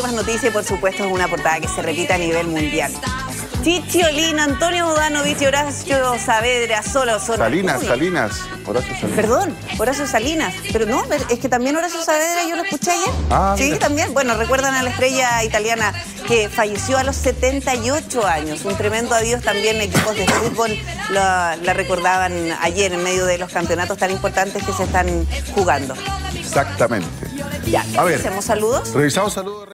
últimas noticias y por supuesto es una portada que se repite a nivel mundial. Chichi Olino, Antonio Bodanovich y Horacio Saavedra, solo son. Salinas, Salinas, Horacio Salinas. Perdón, Horacio Salinas. Pero no, es que también Horacio Saavedra yo lo escuché ayer. Ah, sí, mira. también. Bueno, recuerdan a la estrella italiana que falleció a los 78 años. Un tremendo adiós también. Equipos de fútbol la, la recordaban ayer en medio de los campeonatos tan importantes que se están jugando. Exactamente. Ya, A ver. hacemos saludos. Revisamos saludos.